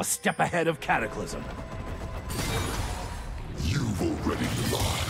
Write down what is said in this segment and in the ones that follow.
A step ahead of Cataclysm. You've already lost.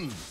Boom!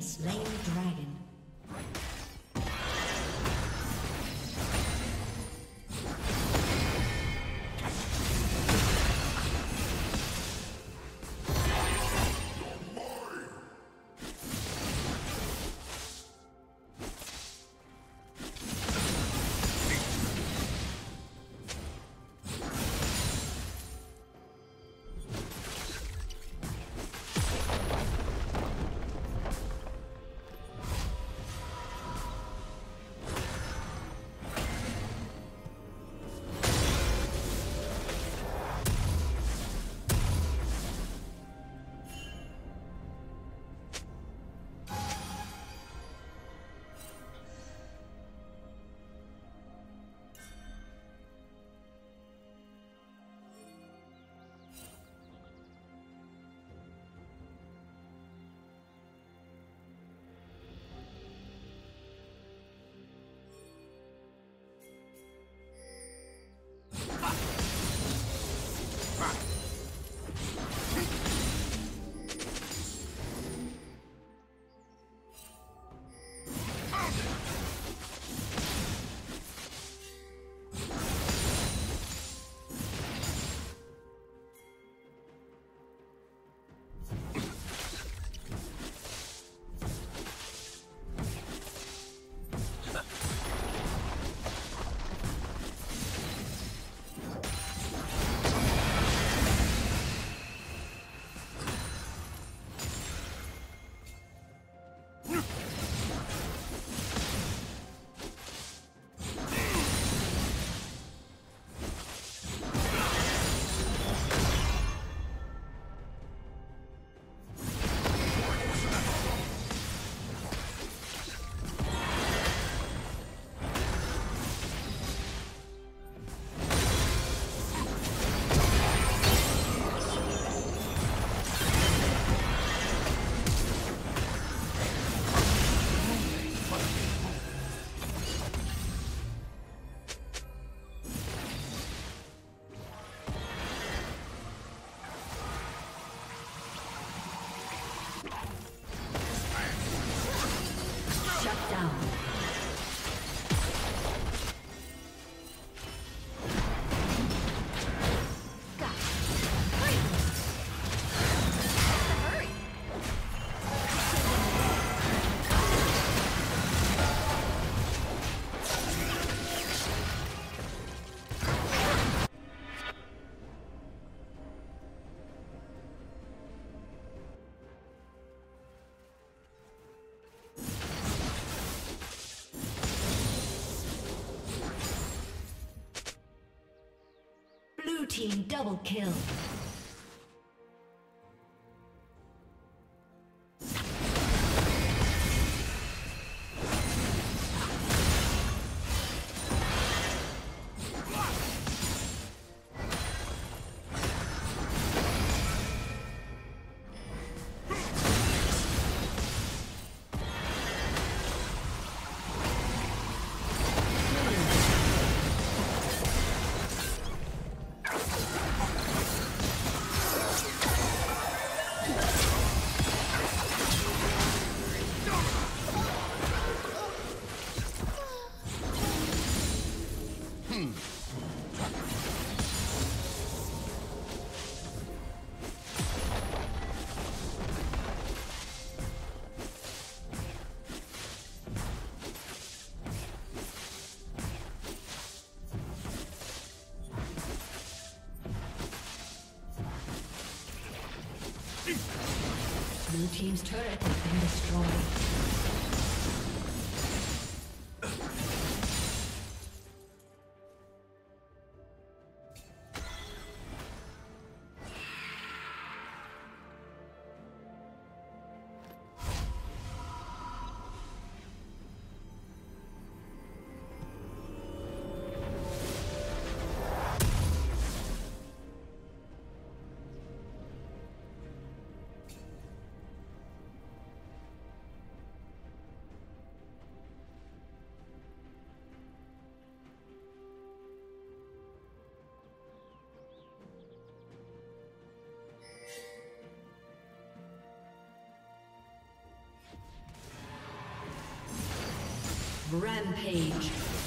Slain the dragon. Team double kill. Team's turret Rampage.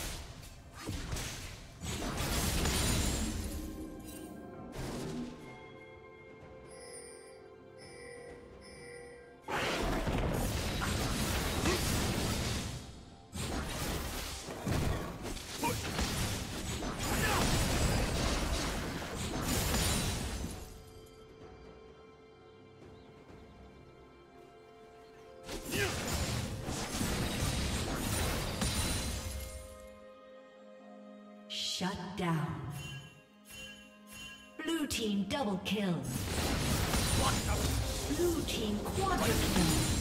Shut down. Blue team double kill. Blue team quadra kill.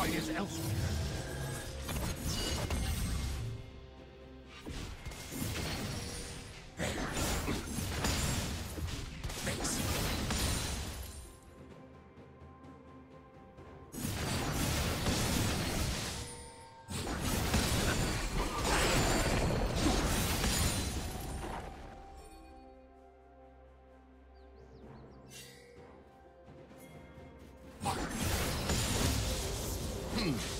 Fight is Hmm.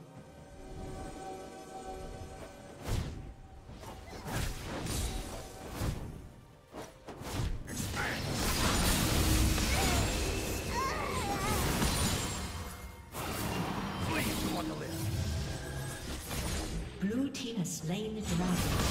Slain the dragon.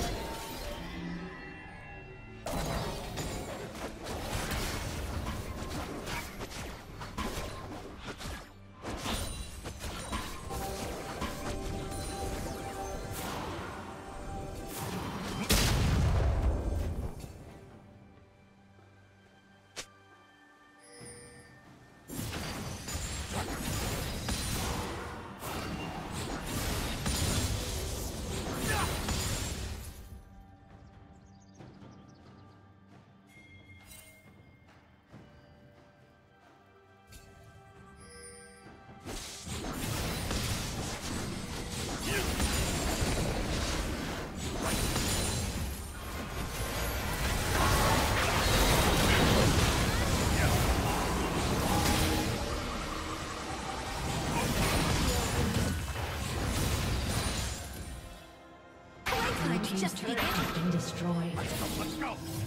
Destroyed. Let's go, let's go.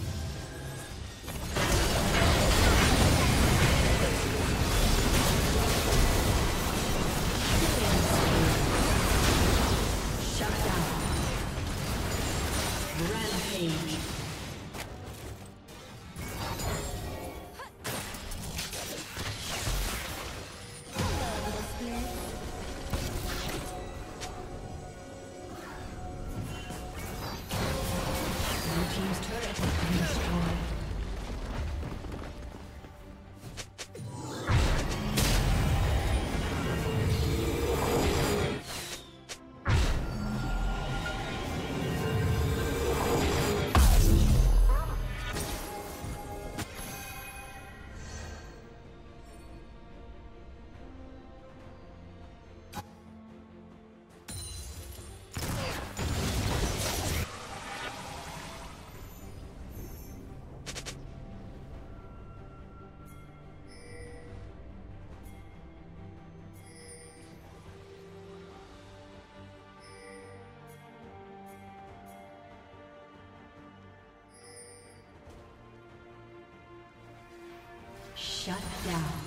Shut down.